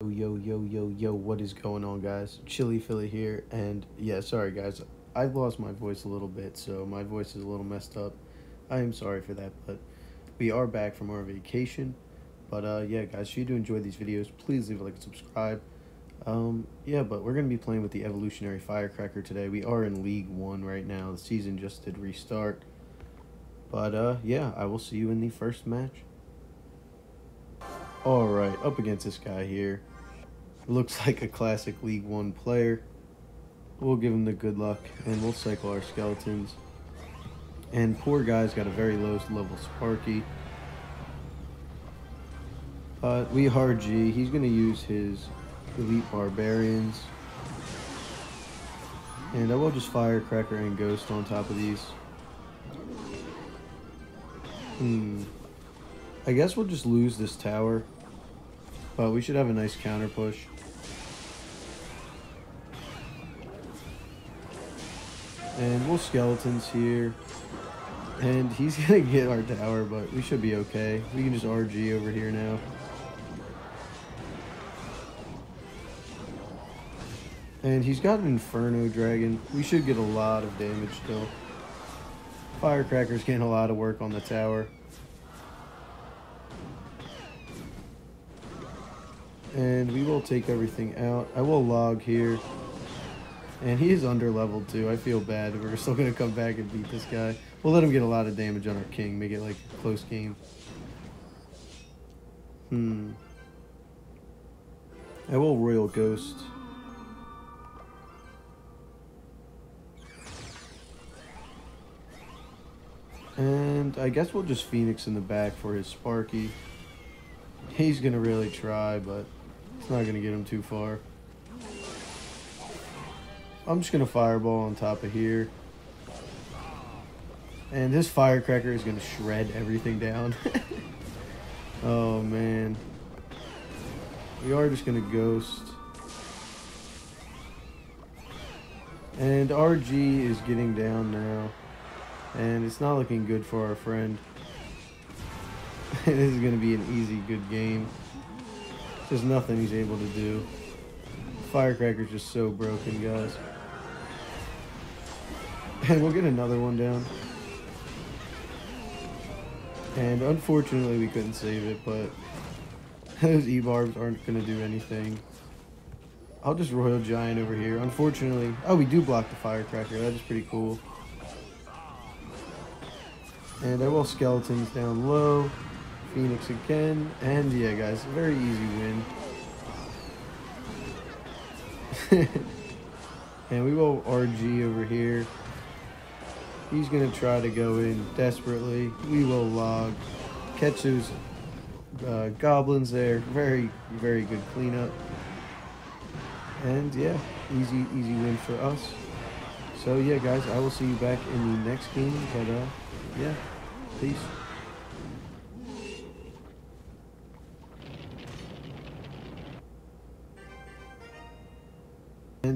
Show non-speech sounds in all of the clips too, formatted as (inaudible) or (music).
Yo, yo, yo, yo, yo what is going on, guys? Chilly Philly here, and yeah, sorry, guys. I've lost my voice a little bit, so my voice is a little messed up. I am sorry for that, but we are back from our vacation. But uh, yeah, guys, if you do enjoy these videos, please leave a like and subscribe. Um, yeah, but we're going to be playing with the Evolutionary Firecracker today. We are in League 1 right now. The season just did restart. But uh, yeah, I will see you in the first match. Alright, up against this guy here. Looks (laughs) like a classic League One player. We'll give him the good luck, and we'll cycle our skeletons. And poor guy's got a very low level Sparky. But we hard G, he's going to use his Elite Barbarians. And I will just Firecracker and Ghost on top of these. Hmm. I guess we'll just lose this tower. But we should have a nice counter push. And we'll skeletons here. And he's (laughs) going to get our tower, but we should be okay. We can just RG over here now. And he's got an Inferno Dragon. We should get a lot of damage still. Firecracker's getting a lot of work on the tower. And we will take everything out. I will log here. And he is under leveled too. I feel bad. We're still going to come back and beat this guy. We'll let him get a lot of damage on our king. Make it like a close game. Hmm. I will Royal Ghost. And I guess we'll just Phoenix in the back for his Sparky. He's going to really try, but it's not going to get him too far. I'm just going to Fireball on top of here. And this Firecracker is going to shred everything down. (laughs) oh, man. We are just going to Ghost. And RG is getting down now. And it's not looking good for our friend. (laughs) this is going to be an easy, good game. There's nothing he's able to do. Firecracker's just so broken, guys. And we'll get another one down. And unfortunately, we couldn't save it, but (laughs) those E-barbs aren't going to do anything. I'll just Royal Giant over here. Unfortunately, oh, we do block the Firecracker. That is pretty cool. And I will Skeletons down low. Phoenix again. And yeah, guys, very easy win. (laughs) and we will RG over here. He's going to try to go in desperately. We will log. Catch those uh, goblins there. Very, very good cleanup. And yeah, easy, easy win for us. So yeah, guys, I will see you back in the next game. But uh, yeah, peace.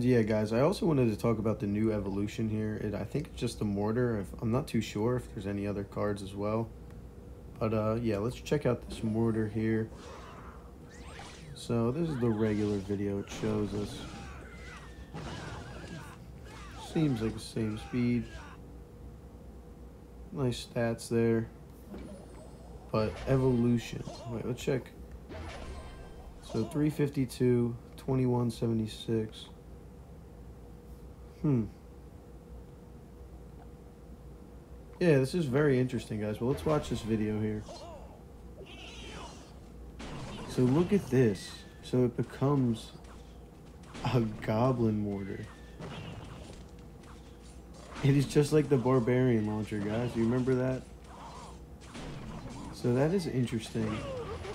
And yeah, guys, I also wanted to talk about the new evolution here. It, I think it's just the mortar. If, I'm not too sure if there's any other cards as well. But uh, yeah, let's check out this mortar here. So this is the regular video. It shows us. Seems like the same speed. Nice stats there. But evolution. Wait, let's check. So 352, 2176. Hmm. Yeah, this is very interesting, guys. Well, let's watch this video here. So look at this. So it becomes a goblin mortar. It is just like the barbarian launcher, guys. You remember that? So that is interesting.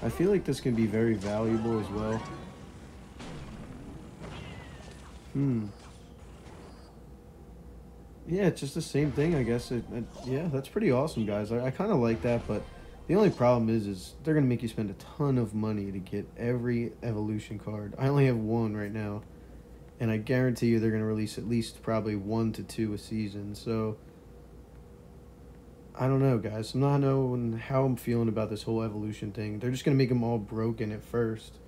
I feel like this can be very valuable as well. Hmm. Yeah, it's just the same thing, I guess. It, it, yeah, that's pretty awesome, guys. I, I kind of like that, but the only problem is, is they're gonna make you spend a ton of money to get every evolution card. I only have one right now, and I guarantee you they're gonna release at least probably one to two a season. So I don't know, guys. I'm not knowing how I'm feeling about this whole evolution thing. They're just gonna make them all broken at first,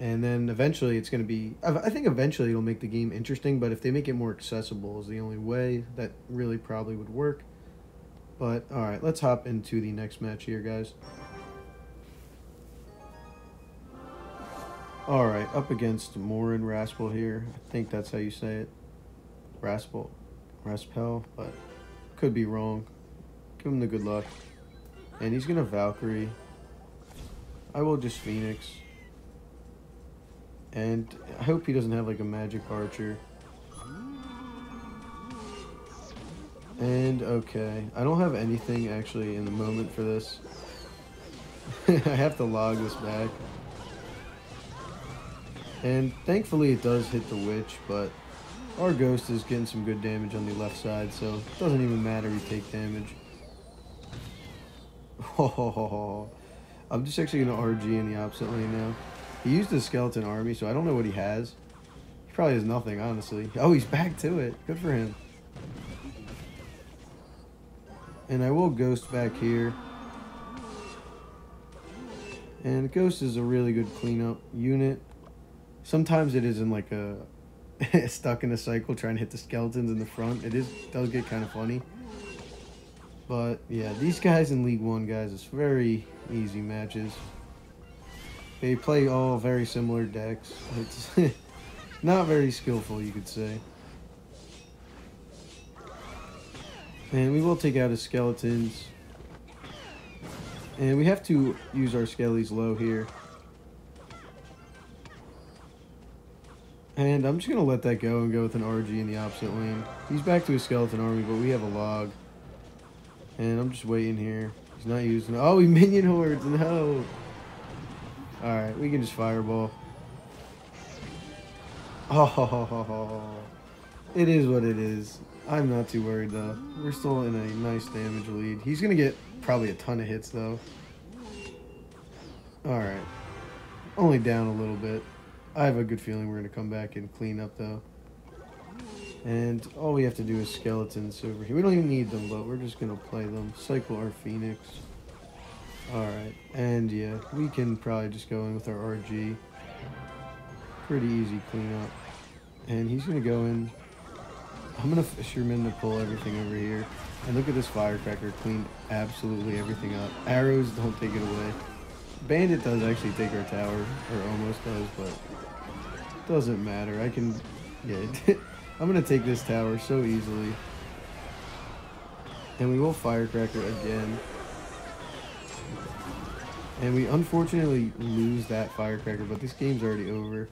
And then eventually it's going to be. I think eventually it'll make the game interesting, but if they make it more accessible, is the only way that really probably would work. But alright, let's hop into the next match here, guys. Alright, up against Morin Raspel here. I think that's how you say it. Raspel. Raspel, but could be wrong. Give him the good luck. And he's gonna Valkyrie. I will just Phoenix. And I hope he doesn't have like a magic archer. And okay, I don't have anything actually in the moment for this. (laughs) I have to log this back. And thankfully it does hit the witch, but our ghost is getting some good damage on the left side, so it doesn't even matter we take damage. Oh, (laughs) I'm just actually going to RG in the opposite lane now. He used the skeleton army, so I don't know what he has. He probably has nothing, honestly. Oh, he's back to it. Good for him. And I will ghost back here. And ghost is a really good cleanup unit. Sometimes it is in like a (laughs) stuck in a cycle trying to hit the skeletons in the front. It is does get kind of funny. But yeah, these guys in League One, guys, it's very easy matches. They play all very similar decks. It's (laughs) not very skillful, you could say. And we will take out his skeletons. And we have to use our skellies low here. And I'm just going to let that go and go with an RG in the opposite lane. He's back to his skeleton army, but we have a log. And I'm just waiting here. He's not using... Oh, he (laughs) minion hordes! No! Alright, we can just fireball. Oh, it is what it is. I'm not too worried though. We're still in a nice damage lead. He's gonna get probably a ton of hits though. Alright. Only down a little bit. I have a good feeling we're gonna come back and clean up though. And all we have to do is skeletons over here. We don't even need them, but we're just gonna play them. Cycle our Phoenix. Alright, and yeah, we can probably just go in with our RG. Pretty easy cleanup. And he's gonna go in I'm gonna fisherman to pull everything over here. And look at this firecracker, cleaned absolutely everything up. Arrows don't take it away. Bandit does actually take our tower, or almost does, but doesn't matter. I can, yeah, (laughs) I'm gonna take this tower so easily. And we will firecracker again. And we unfortunately lose that firecracker, but this game's already over.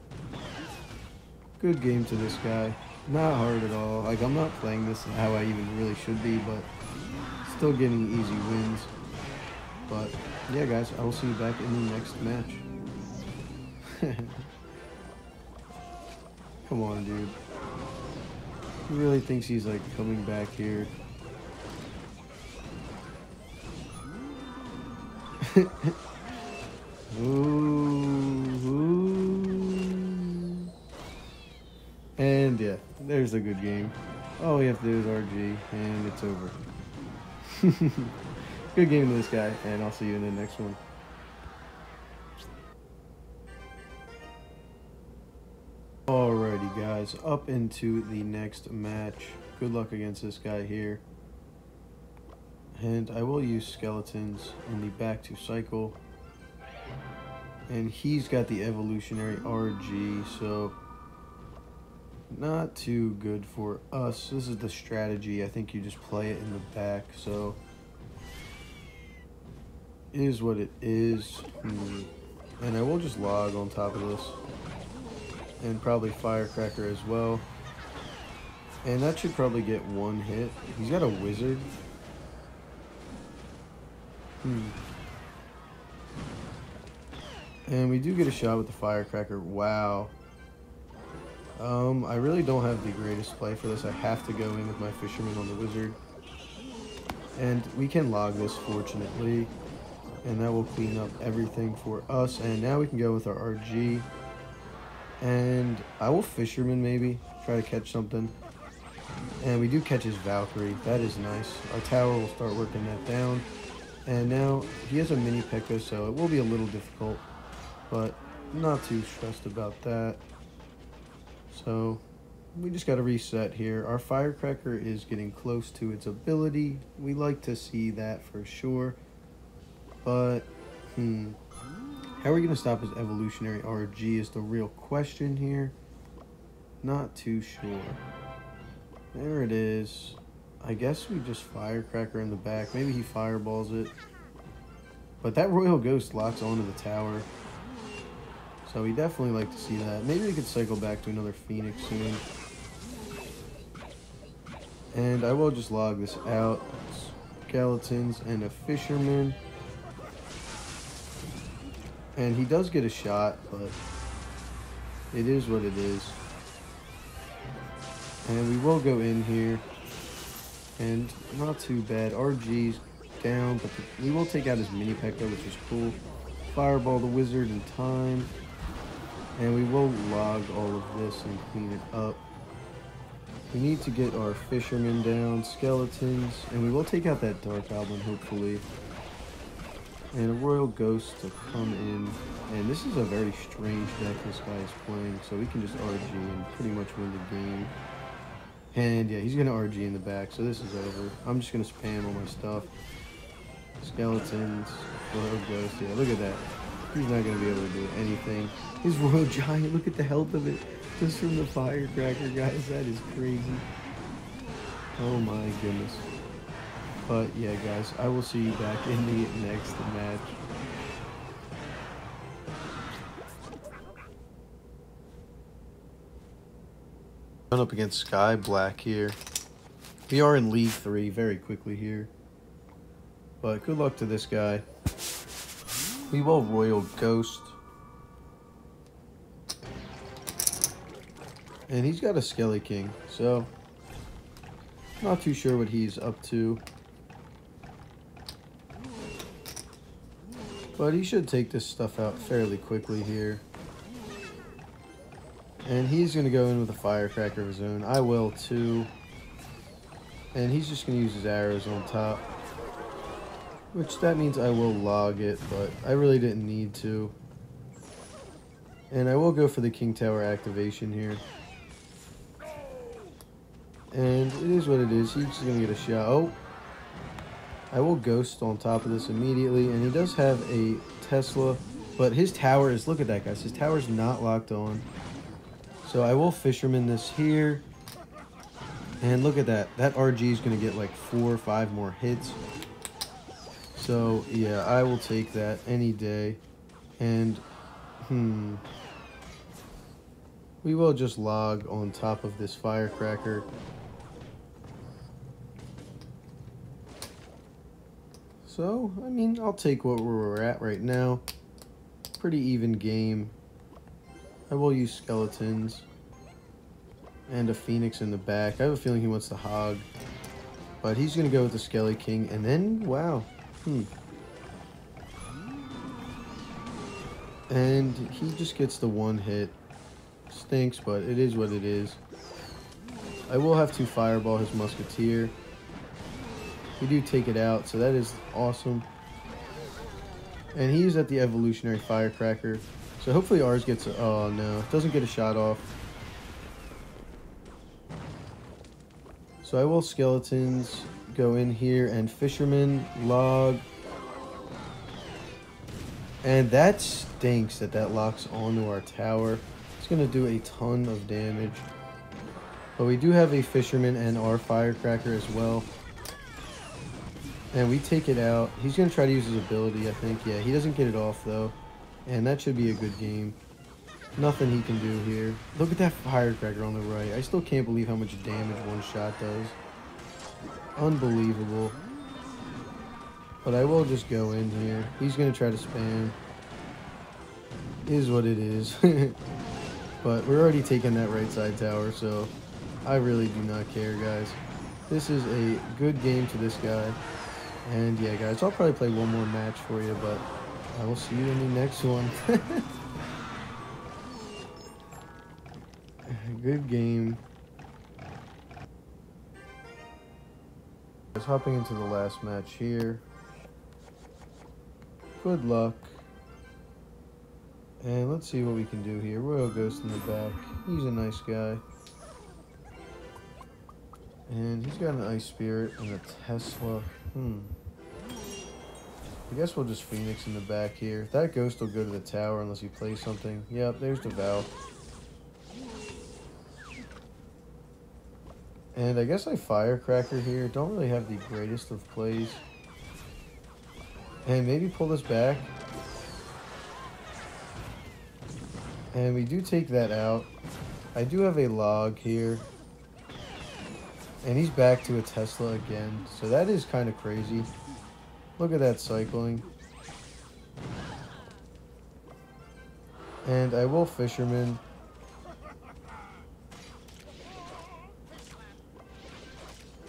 Good game to this guy. Not hard at all. Like, I'm not playing this how I even really should be, but still getting easy wins. But, yeah, guys, I will see you back in the next match. (laughs) Come on, dude. He really thinks he's, like, coming back here. (laughs) ooh, ooh. And, yeah. There's a good game. All we have to do is RG, and it's over. (laughs) good game to this guy, and I'll see you in the next one. Alrighty guys, up into the next match. Good luck against this guy here. And I will use skeletons in the back to cycle. And he's got the evolutionary RG, so not too good for us. This is the strategy. I think you just play it in the back. So is what it is. Hmm. And I will just log on top of this. And probably firecracker as well. And that should probably get one hit. He's got a wizard. Hmm. And we do get a shot with the firecracker. Wow. Um, I really don't have the greatest play for this. I have to go in with my fisherman on the wizard. And we can log this, fortunately. And that will clean up everything for us. And now we can go with our RG. And I will fisherman, maybe. Try to catch something. And we do catch his Valkyrie. That is nice. Our tower will start working that down. And now he has a mini P.E.K.K.A, so it will be a little difficult. But not too stressed about that. So we just got to reset here. Our firecracker is getting close to its ability. We like to see that for sure. But, hmm. How are we going to stop his evolutionary RG is the real question here. Not too sure. There it is. I guess we just firecracker in the back. Maybe he fireballs it. But that Royal Ghost locks onto the tower. So we definitely like to see that. Maybe we could cycle back to another Phoenix soon. And I will just log this out. Skeletons and a Fisherman. And he does get a shot, but it is what it is. And we will go in here. And not too bad. RG's down, but the, we will take out his mini P.E.K.K.A, which is cool. Fireball the wizard in time. And we will log all of this and clean it up. We need to get our fishermen down, skeletons, and we will take out that dart goblin, hopefully. And a royal ghost to come in. And this is a very strange deck this guy is playing, so we can just RG and pretty much win the game. And yeah, he's going to RG in the back, so this is over. I'm just going to spam all my stuff. Skeletons, Royal Ghost, yeah, look at that. He's not going to be able to do anything. His Royal (laughs) Giant, look at the health of it. Just from the firecracker, guys. That is crazy. Oh my goodness. But yeah, guys, I will see you back in the next match. Run up against Sky Black here. We are in League 3 very quickly here. But good luck to this guy. We will Royal Ghost. And he's got a Skelly King, so not too sure what he's up to. But he should take this stuff out fairly quickly here. And he's going to go in with a firecracker of his own. I will too. And he's just going to use his arrows on top. Which that means I will log it, but I really didn't need to. And I will go for the King Tower activation here. And it is what it is. He's just going to get a shot. Oh. I will Ghost on top of this immediately. And he does have a Tesla. But his tower is... Look at that, guys. His tower is not locked on. So I will Fisherman this here. And look at that. That RG is going to get like four or five more hits. So, yeah, I will take that any day. And, hmm... We will just log on top of this firecracker. So, I mean, I'll take what we're at right now. Pretty even game. I will use skeletons. And a phoenix in the back. I have a feeling he wants to hog. But he's going to go with the Skelly King. And then, wow. Hmm. And he just gets the one hit. Stinks, but it is what it is. I will have to fireball his musketeer. We do take it out, so that is awesome. And he's at the evolutionary firecracker. So hopefully ours gets a, oh no, doesn't get a shot off. So I will skeletons go in here and fisherman log. And that stinks that that locks onto our tower. It's going to do a ton of damage. But we do have a fisherman and our firecracker as well. And we take it out. He's going to try to use his ability, I think. Yeah, he doesn't get it off, though. And that should be a good game. Nothing he can do here. Look at that firecracker on the right. I still can't believe how much damage one shot does. Unbelievable. But I will just go in here. He's going to try to spam. Is what it is. (laughs) but we're already taking that right side tower, so I really do not care, guys. This is a good game to this guy. And yeah, guys, I'll probably play one more match for you, but I will see you in the next one. (laughs) Good game. Hopping into the last match here. Good luck. And let's see what we can do here. Royal Ghost in the back. He's a nice guy. And he's got an Ice Spirit and a Tesla. Hmm. I guess we'll just Phoenix in the back here. That Ghost will go to the tower unless he plays something. Yep, there's the Val. And I guess I Firecracker here. Don't really have the greatest of plays. And maybe pull this back. And we do take that out. I do have a log here. And he's back to a Tesla again. So that is kind of crazy. Look at that cycling. And I will Fisherman.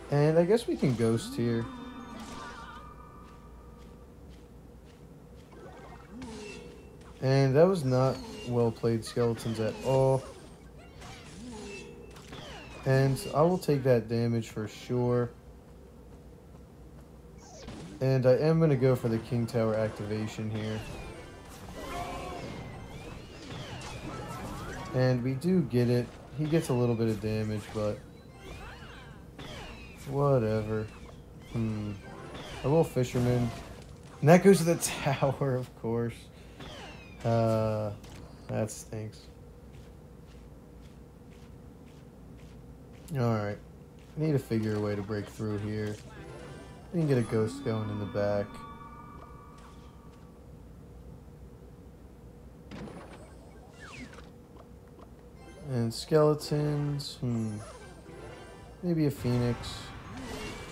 And I guess we can Ghost here. And that was not well played skeletons at all. And I will take that damage for sure. And I am going to go for the King Tower activation here. And we do get it. He gets a little bit of damage, but... Whatever. Hmm. I will Fisherman. And that goes to the (laughs) tower, of course. Uh, that stinks. Alright. I need to figure a way to break through here. I can get a ghost going in the back. And skeletons, hmm. Maybe a phoenix.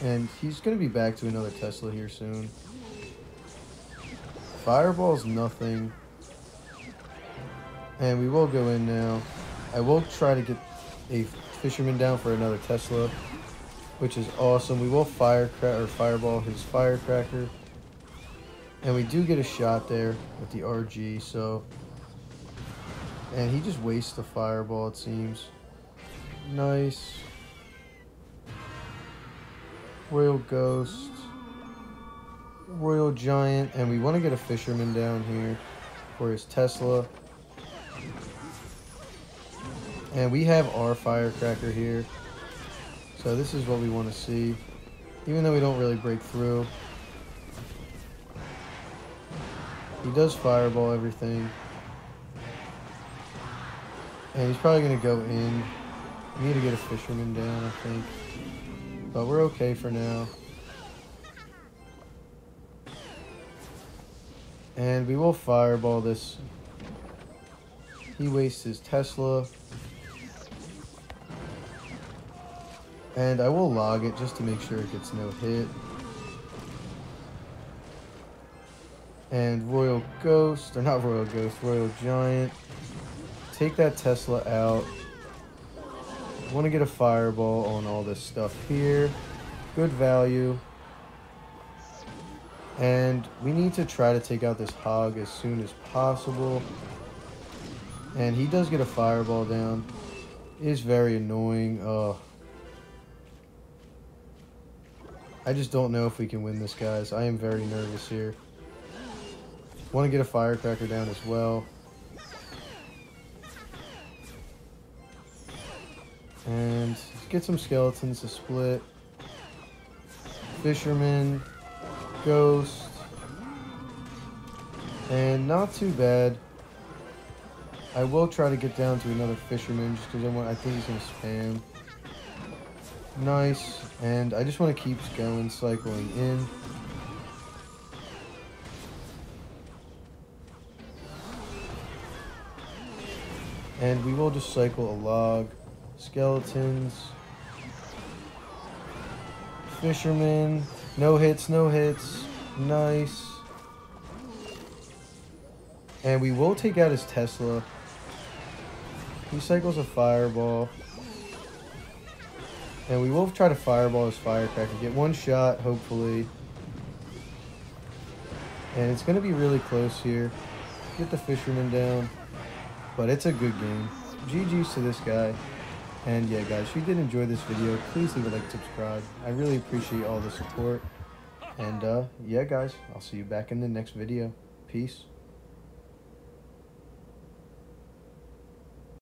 And he's going to be back to another Tesla here soon. Fireball's nothing. And we will go in now. I will try to get a fisherman down for another Tesla, which is awesome. We will fire or fireball his firecracker. And we do get a shot there with the RG, so... And he just wastes the fireball, it seems. Nice. Royal Ghost. Royal Giant. And we want to get a Fisherman down here for his Tesla. And we have our firecracker here. So this is what we want to see. Even though we don't really break through. He does fireball everything. And he's probably going to go in. We need to get a fisherman down, I think. But we're okay for now. And we will fireball this. He wastes his Tesla. And I will log it just to make sure it gets no hit. And Royal Ghost, or not Royal Ghost, Royal Giant. Take that Tesla out. Want to get a fireball on all this stuff here. Good value. And we need to try to take out this hog as soon as possible. And he does get a fireball down. It is very annoying. Uh, I just don't know if we can win this, guys. I am very nervous here. Want to get a firecracker down as well. And get some skeletons to split. Fisherman. Ghost. And not too bad. I will try to get down to another fisherman just because I want I think he's gonna spam. Nice. And I just want to keep going, cycling in. And we will just cycle a log. Skeletons. Fisherman. No hits, no hits. Nice. And we will take out his Tesla. He cycles a fireball. And we will try to fireball his firecracker. Get one shot, hopefully. And it's going to be really close here. Get the fisherman down. But it's a good game. GG's to this guy. And yeah, guys, if you did enjoy this video, please leave a like, subscribe. I really appreciate all the support. And uh, yeah, guys, I'll see you back in the next video. Peace.